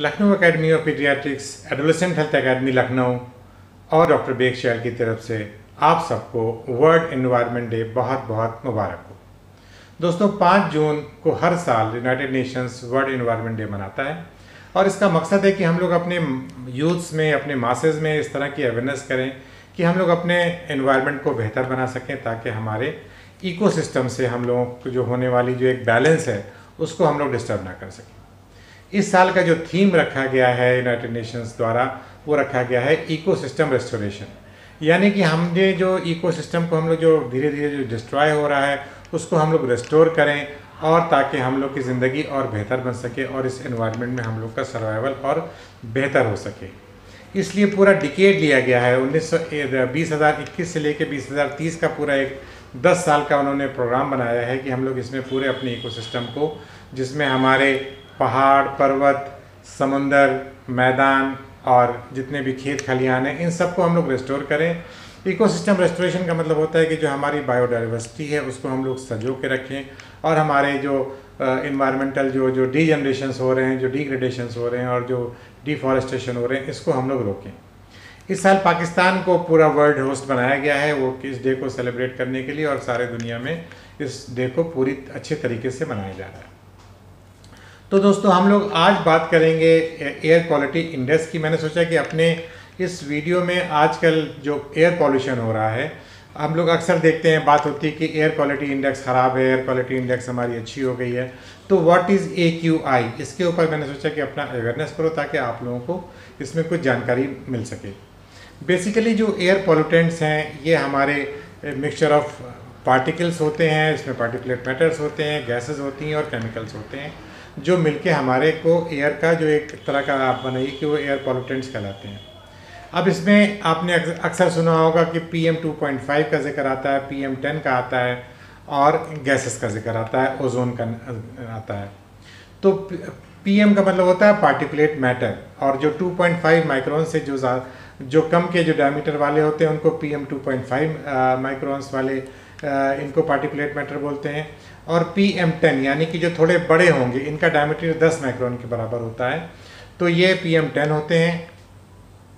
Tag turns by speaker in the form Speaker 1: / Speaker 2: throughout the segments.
Speaker 1: Lucknow academy of pediatrics adolescent health academy Lucknow और doctor bag शैल की तरफ़ से आप सबको वर्ल्ड इन्वायरमेंट डे बहुत बहुत मुबारक हो। दोस्तों, पाँच जून को हर साल United Nations World Environment Day मनाता है और इसका मकसद है कि हम लोग अपने यूथ्स में, अपने मासेज में इस तरह की अवेयरनेस करें कि हम लोग अपने इन्वायरमेंट को बेहतर बना सकें ताकि हमारे इकोसिस्टम से हम लोगों को जो होने वाली जो एक बैलेंस है, उसको हम लोग डिस्टर्ब ना कर सकें। इस साल का जो थीम रखा गया है यूनाइटेड नेशंस द्वारा, वो रखा गया है इकोसिस्टम रेस्टोरेशन यानी कि हमने जो इकोसिस्टम को हम लोग जो धीरे धीरे जो डिस्ट्रॉय हो रहा है, उसको हम लोग रेस्टोर करें और ताकि हम लोग की ज़िंदगी और बेहतर बन सके और इस एनवायरनमेंट में हम लोग का सर्वाइवल और बेहतर हो सके। इसलिए पूरा डिकेड लिया गया है। उन्नीस सौ बीस हज़ार इक्कीस से लेकर बीस हज़ार तीस का पूरा एक दस साल का उन्होंने प्रोग्राम बनाया है कि हम लोग इसमें पूरे अपने इकोसिस्टम को, जिसमें हमारे पहाड़, पर्वत, समुंदर, मैदान और जितने भी खेत खलिहान हैं, इन सबको हम लोग रेस्टोर करें। इकोसिस्टम रेस्टोरेशन का मतलब होता है कि जो हमारी बायोडाइवर्सिटी है, उसको हम लोग सजो के रखें और हमारे जो इन्वायरमेंटल जो जो डी हो रहे हैं, जो डिग्रेडेशंस हो रहे हैं और जो डिफॉरेस्टेशन हो रहे हैं, इसको हम लोग रोकें। इस साल पाकिस्तान को पूरा वर्ल्ड होस्ट बनाया गया है, वो इस डे को सेलिब्रेट करने के लिए और सारे दुनिया में इस डे को पूरी अच्छे तरीके से मनाया जा रहा है। तो दोस्तों, हम लोग आज बात करेंगे एयर क्वालिटी इंडेक्स की। मैंने सोचा कि अपने इस वीडियो में आजकल जो एयर पॉल्यूशन हो रहा है, हम लोग अक्सर देखते हैं बात होती है कि एयर क्वालिटी इंडेक्स ख़राब है एयर क्वालिटी इंडेक्स हमारी अच्छी हो गई है। तो what is A Q I इसके ऊपर मैंने सोचा कि अपना अवेयरनेस करो ताकि आप लोगों को इसमें कुछ जानकारी मिल सके। बेसिकली जो एयर पॉल्यूटेंट्स हैं, ये हमारे मिक्सचर ऑफ़ पार्टिकल्स होते हैं, इसमें पार्टिकुलेट मैटर्स होते हैं गैसेज होती हैं और केमिकल्स होते हैं। जो मिलके हमारे को एयर का जो एक तरह का आप बनाइए कि वो एयर पॉल्यूटेंट्स कहलाते हैं। अब इसमें आपने अक्सर सुना होगा कि P M two point five का ज़िक्र आता है पी एम टेन का आता है और गैसेस का ज़िक्र आता है ओजोन का आता है। तो पी एम का मतलब होता है पार्टिकुलेट मैटर और जो 2.5 माइक्रोन से जो जो कम के जो डायमीटर वाले होते हैं उनको P M two point five microns वाले आ, इनको पार्टिकुलेट मैटर बोलते हैं। और पी एम टेन यानी कि जो थोड़े बड़े होंगे, इनका डायमीटर दस माइक्रोन के बराबर होता है। तो ये पी एम टेन होते हैं।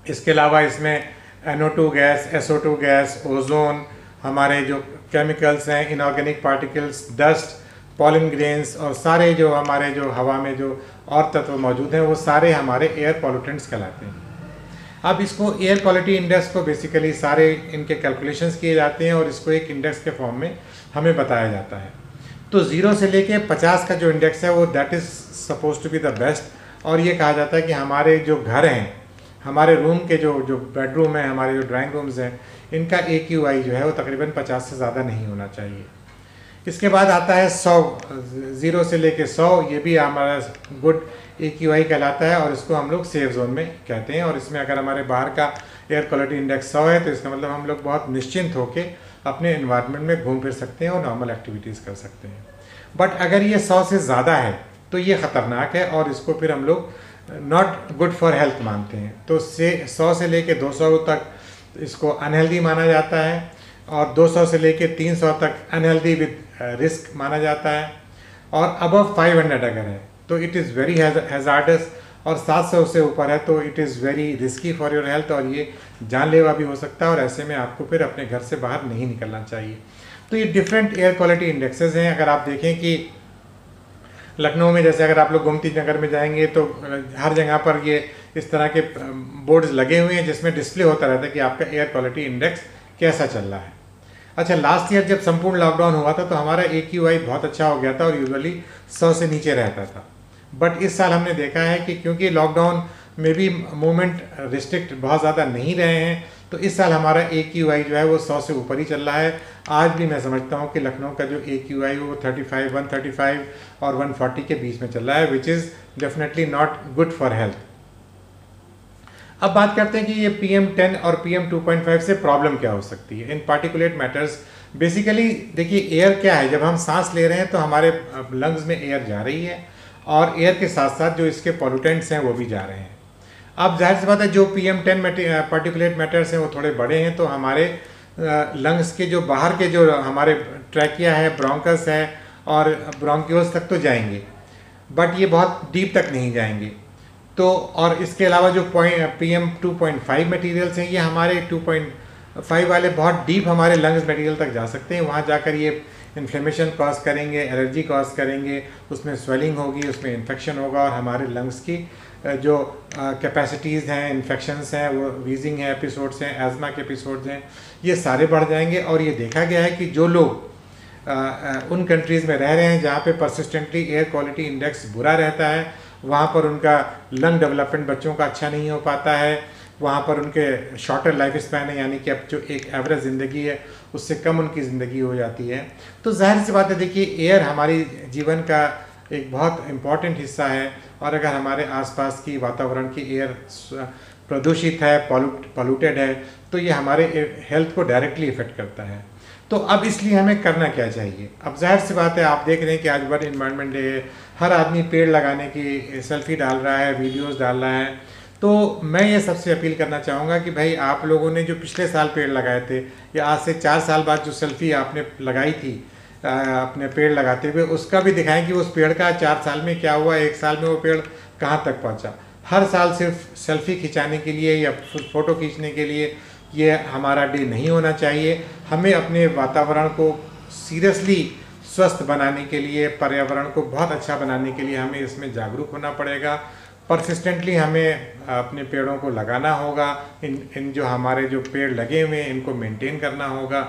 Speaker 1: इसके अलावा इसमें NO two gas SO two gas, ozone, हमारे जो केमिकल्स हैं inorganic particles dust pollen grains और सारे जो हमारे जो हवा में जो और तत्व मौजूद हैं, वो सारे हमारे एयर पॉल्यूटेंट्स कहलाते हैं। अब इसको एयर क्वालिटी इंडेक्स को बेसिकली सारे इनके कैलकुलेशंस किए जाते हैं और इसको एक इंडेक्स के फॉर्म में हमें बताया जाता है। तो ज़ीरो से लेके पचास का जो इंडेक्स है वो that is suppose to be the best और ये कहा जाता है कि हमारे जो घर हैं, हमारे रूम के जो जो बेडरूम है, हमारे जो ड्राइंग रूम्स हैं, इनका ए क्यू आई जो है वो तकरीबन पचास से ज़्यादा नहीं होना चाहिए। इसके बाद आता है सौ ज़ीरो से लेके सौ, ये भी हमारा गुड ए क्यू आई कहलाता है और इसको हम लोग सेफ़ जोन में कहते हैं। और इसमें अगर हमारे बाहर का एयर क्वालिटी इंडेक्स सौ है तो इसका मतलब हम लोग बहुत निश्चिंत होकर अपने इन्वायरमेंट में घूम फिर सकते हैं और नॉर्मल एक्टिविटीज़ कर सकते हैं। बट अगर ये सौ से ज़्यादा है तो ये ख़तरनाक है और इसको फिर हम लोग नॉट गुड फॉर हेल्थ मानते हैं। तो से, सौ से लेके दो सौ तक इसको अनहेल्दी माना जाता है और 200 से लेके 300 तक अनहेल्दी विद रिस्क माना जाता है। और अबव 500 अगर है तो इट इज़ वेरी हैज़ार्डस और सात सौ से ऊपर है तो it is very risky for your health और ये जानलेवा भी हो सकता है और ऐसे में आपको फिर अपने घर से बाहर नहीं निकलना चाहिए। तो ये डिफरेंट एयर क्वालिटी इंडेक्सेस हैं। अगर आप देखें कि लखनऊ में जैसे अगर आप लोग गोमती नगर में जाएँगे तो हर जगह पर ये इस तरह के बोर्ड्स लगे हुए हैं जिसमें डिस्प्ले होता रहता है कि आपका एयर क्वालिटी इंडेक्स कैसा चल रहा है। अच्छा लास्ट ईयर जब संपूर्ण लॉकडाउन हुआ था तो हमारा ए बहुत अच्छा हो गया था और यूजली सौ से नीचे रहता था। बट इस साल हमने देखा है कि क्योंकि लॉकडाउन में भी मूवमेंट रिस्ट्रिक्ट बहुत ज़्यादा नहीं रहे हैं तो इस साल हमारा ए क्यू आई जो है वो सौ से ऊपर ही चल रहा है। आज भी मैं समझता हूँ कि लखनऊ का जो ए क्यू आई वो thirty five one thirty five और वन फोर्टी के बीच में चल रहा है which is definitely not good for health अब बात करते हैं कि ये पी एम टेन और P M two point five से प्रॉब्लम क्या हो सकती है? इन पार्टिकुलेट मैटर्स बेसिकली देखिए एयर क्या है? जब हम सांस ले रहे हैं तो हमारे लंग्स में एयर जा रही है। और एयर के साथ साथ जो इसके पॉल्यूटेंट्स हैं वो भी जा रहे हैं। अब ज़ाहिर सी बात है, जो P M ten particulate matters हैं, वो थोड़े बड़े हैं तो हमारे लंग्स के जो बाहर के जो हमारे ट्रैकिया है ब्रोंकस है, और ब्रोंक्योस तक तो जाएँगे बट ये बहुत डीप तक नहीं जाएँगे। तो और इसके अलावा जो point P M two point five materials हैं, ये हमारे टू पॉइंट फाइव वाले बहुत डीप हमारे लंग्स मटेरियल तक जा सकते हैं, वहाँ जाकर ये इन्फ्लेमेशन कॉज करेंगे एलर्जी कॉज करेंगे, उसमें स्वेलिंग होगी, उसमें इन्फेक्शन होगा और हमारे लंग्स की जो कैपेसिटीज़ हैं इन्फेक्शंस हैं, वो वीजिंग है एपिसोड्स हैं एजमा के एपिसोड्स हैं, ये सारे बढ़ जाएँगे और ये देखा गया है कि जो लोग उन कंट्रीज़ में रह रहे हैं जहाँ पे परसिस्टेंटली एयर क्वालिटी इंडेक्स बुरा रहता है, वहाँ पर उनका लंग डेवलपमेंट बच्चों का अच्छा नहीं हो पाता है वहाँ पर उनके शॉर्टर लाइफ स्पैन है, यानी कि अब जो एक एवरेज ज़िंदगी है, उससे कम उनकी ज़िंदगी हो जाती है। तो ज़ाहिर सी बात है, देखिए एयर हमारी जीवन का एक बहुत इंपॉर्टेंट हिस्सा है, और अगर हमारे आसपास की वातावरण की एयर प्रदूषित है पॉल्यूटेड है तो ये हमारे हेल्थ को डायरेक्टली इफ़ेक्ट करता है। तो अब इसलिए हमें करना क्या चाहिए? अब ज़ाहिर सी बात है, आप देख रहे हैं कि आज वर्ल्ड इन्वायरमेंट डे है, हर आदमी पेड़ लगाने की सेल्फी डाल रहा है वीडियोस डाल रहा है तो मैं ये सबसे अपील करना चाहूँगा कि भाई आप लोगों ने जो पिछले साल पेड़ लगाए थे, या आज से चार साल बाद जो सेल्फी आपने लगाई थी अपने पेड़ लगाते हुए, उसका भी दिखाएँ कि उस पेड़ का चार साल में क्या हुआ, एक साल में वो पेड़ कहाँ तक पहुँचा। हर साल सिर्फ़ सेल्फी खिंचाने के लिए या फ़ोटो खींचने के लिए ये हमारा डे नहीं होना चाहिए। हमें अपने वातावरण को सीरियसली स्वस्थ बनाने के लिए, पर्यावरण को बहुत अच्छा बनाने के लिए हमें इसमें जागरूक होना पड़ेगा। परसिस्टेंटली हमें अपने पेड़ों को लगाना होगा, इन इन जो हमारे जो पेड़ लगे हुए हैं, इनको मेंटेन करना होगा।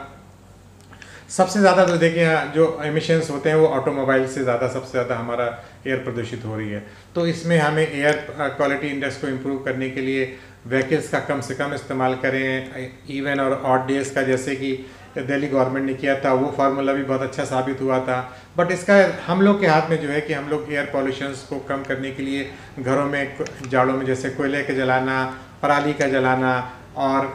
Speaker 1: सबसे ज़्यादा तो देखिए जो एमिशंस होते हैं, वो ऑटोमोबाइल से ज़्यादा, सबसे ज़्यादा हमारा एयर प्रदूषित हो रही है। तो इसमें हमें एयर क्वालिटी इंडेक्स को इम्प्रूव करने के लिए व्हीकल्स का कम से कम इस्तेमाल करें इवन और ऑट डेज़ का, जैसे कि दिल्ली गवर्नमेंट ने किया था, वो फार्मूला भी बहुत अच्छा साबित हुआ था। बट इसका हम लोग के हाथ में जो है कि हम लोग एयर पॉल्यूशन को कम करने के लिए घरों में, जाड़ों में जैसे कोयले का जलाना, पराली का जलाना और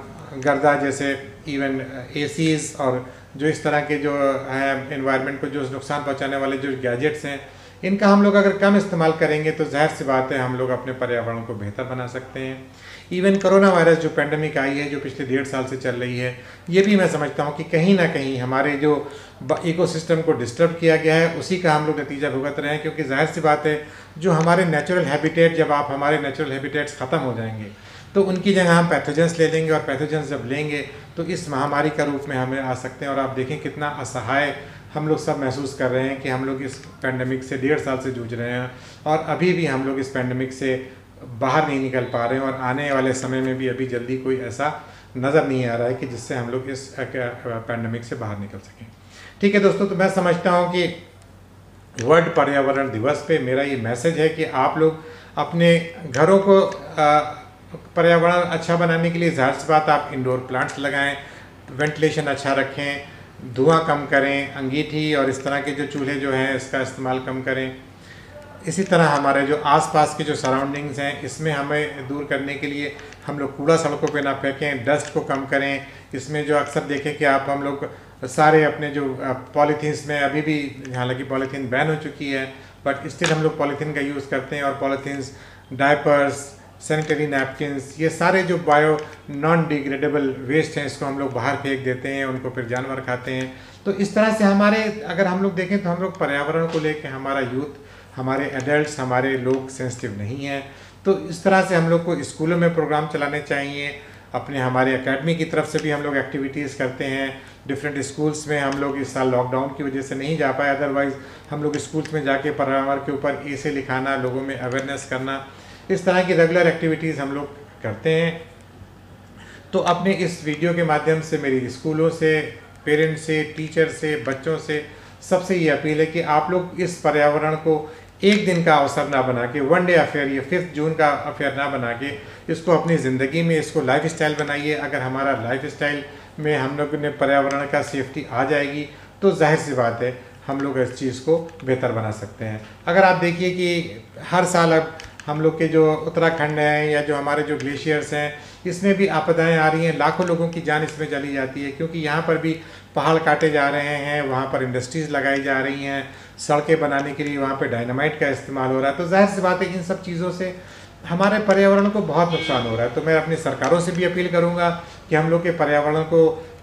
Speaker 1: गर्दा जैसे इवन एसीज और जो इस तरह के जो है इन्वायरमेंट को जो नुकसान पहुँचाने वाले जो गैजेट्स हैं इनका हम लोग अगर कम इस्तेमाल करेंगे तो ज़ाहिर सी बात है हम लोग अपने पर्यावरण को बेहतर बना सकते हैं। इवन कोरोना वायरस जो पेंडेमिक आई है, जो पिछले डेढ़ साल से चल रही है, ये भी मैं समझता हूँ कि कहीं ना कहीं हमारे जो इकोसिस्टम को डिस्टर्ब किया गया है, उसी का हम लोग नतीजा भुगत रहे हैं, क्योंकि ज़ाहिर सी बात है, जो हमारे नेचुरल हैबिटेट जब आप हमारे नेचुरल हैबिटेट्स ख़त्म हो जाएँगे तो उनकी जगह हम पैथोजेंस ले लेंगे और पैथोजेंस जब लेंगे तो इस महामारी का रूप में हमें आ सकते हैं और आप देखें कितना असहाय हम लोग सब महसूस कर रहे हैं कि हम लोग इस पैंडमिक से डेढ़ साल से जूझ रहे हैं और अभी भी हम लोग इस पैंडमिक से बाहर नहीं निकल पा रहे हैं और आने वाले समय में भी अभी जल्दी कोई ऐसा नज़र नहीं आ रहा है कि जिससे हम लोग इस पैंडमिक से बाहर निकल सकें। ठीक है दोस्तों तो मैं समझता हूँ कि वर्ल्ड पर्यावरण दिवस पे मेरा ये मैसेज है कि आप लोग अपने घरों को पर्यावरण अच्छा बनाने के लिए ज़ाहिर सी बात, आप इंडोर प्लांट्स लगाएँ वेंटिलेशन अच्छा रखें धुआँ कम करें, अंगीठी और इस तरह के जो चूल्हे जो हैं, इसका इस्तेमाल कम करें। इसी तरह हमारे जो आसपास के जो सराउंडिंग्स हैं, इसमें हमें दूर करने के लिए हम लोग कूड़ा सड़कों पे ना फेंकें डस्ट को कम करें। इसमें जो अक्सर देखें कि आप हम लोग सारे अपने जो पॉलीथीन्स में अभी भी, हालाँकि पॉलीथीन बैन हो चुकी है बट स्टिल हम लोग पॉलीथीन का यूज़ करते हैं और पॉलीथीन्स डायपर्स सैनिटरी नैपकिन्स ये सारे जो बायो नॉन डिग्रेडेबल वेस्ट हैं, इसको हम लोग बाहर फेंक देते हैं, उनको फिर जानवर खाते हैं। तो इस तरह से हमारे, अगर हम लोग देखें तो हम लोग पर्यावरण को लेकर हमारा यूथ हमारे एडल्ट्स हमारे लोग सेंसिटिव नहीं हैं। तो इस तरह से हम लोग को स्कूलों में प्रोग्राम चलाने चाहिए। अपने हमारे एकेडमी की तरफ़ से भी हम लोग एक्टिविटीज़ करते हैं। डिफरेंट स्कूल्स में हम लोग इस साल लॉकडाउन की वजह से नहीं जा पाए। अदरवाइज़ हम लोग स्कूल्स में जाके पर्यावरण के ऊपर ए से लिखाना, लोगों में अवेयरनेस करना इस तरह की रेगुलर एक्टिविटीज़ हम लोग करते हैं। तो अपने इस वीडियो के माध्यम से, मेरी स्कूलों से पेरेंट्स से टीचर से, बच्चों से सबसे ये अपील है कि आप लोग इस पर्यावरण को एक दिन का अवसर ना बना के वन डे अफेयर ये फिफ्थ जून का अफेयर ना बना के, इसको अपनी ज़िंदगी में, इसको लाइफ स्टाइल बनाइए। अगर हमारा लाइफ स्टाइल में हम लोग ने पर्यावरण का सेफ्टी आ जाएगी तो ज़ाहिर सी बात है, हम लोग इस चीज़ को बेहतर बना सकते हैं। अगर आप देखिए कि हर साल अब हम लोग के जो उत्तराखंड हैं या जो हमारे जो ग्लेशियर्स हैं, इसमें भी आपदाएँ आ रही हैं। लाखों लोगों की जान इसमें चली जाती है, क्योंकि यहाँ पर भी पहाड़ काटे जा रहे हैं, वहाँ पर इंडस्ट्रीज़ लगाई जा रही हैं। सड़कें बनाने के लिए वहाँ पर डायनामाइट का इस्तेमाल हो रहा है। तो ज़ाहिर सी बात है इन सब चीज़ों से हमारे पर्यावरण को बहुत नुकसान हो रहा है। तो मैं अपनी सरकारों से भी अपील करूँगा कि हम लोग के पर्यावरण को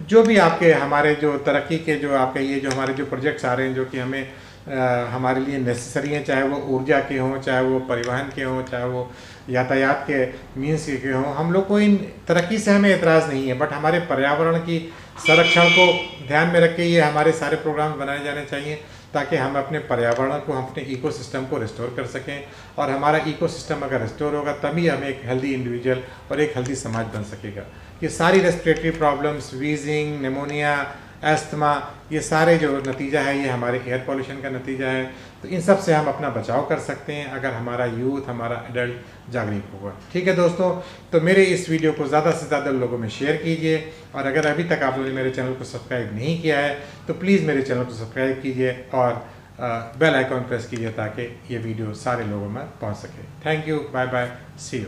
Speaker 1: जो भी आपके, हमारे जो तरक्की के जो आपके ये जो हमारे जो प्रोजेक्ट्स आ रहे हैं, जो कि हमें हमारे लिए नेसेसरी हैं, चाहे वो ऊर्जा के हों, चाहे वो परिवहन के हों, चाहे वो यातायात के मीन्स के हों, हम लोग को इन तरक्की से हमें एतराज़ नहीं है बट हमारे पर्यावरण की संरक्षण को ध्यान में रख के ये हमारे सारे प्रोग्राम बनाए जाने चाहिए, ताकि हम अपने पर्यावरण को, हम अपने इकोसिस्टम को रिस्टोर कर सकें, और हमारा इकोसिस्टम अगर रिस्टोर होगा, तभी हम एक हेल्दी इंडिविजुअल और एक हेल्दी समाज बन सकेगा। ये सारी respiratory problems wheezing pneumonia asthma, ये सारे जो नतीजा है, ये हमारे एयर पॉल्यूशन का नतीजा है। तो इन सबसे हम अपना बचाव कर सकते हैं अगर हमारा यूथ हमारा एडल्ट जागरूक होगा। ठीक है दोस्तों तो मेरे इस वीडियो को ज़्यादा से ज़्यादा लोगों में शेयर कीजिए। और अगर अभी तक आप लोगों ने मेरे चैनल को सब्सक्राइब नहीं किया है तो प्लीज़ मेरे चैनल को सब्सक्राइब कीजिए और बेल आइकॉन प्रेस कीजिए ताकि ये वीडियो सारे लोगों में पहुँच सके। Thank you bye bye see you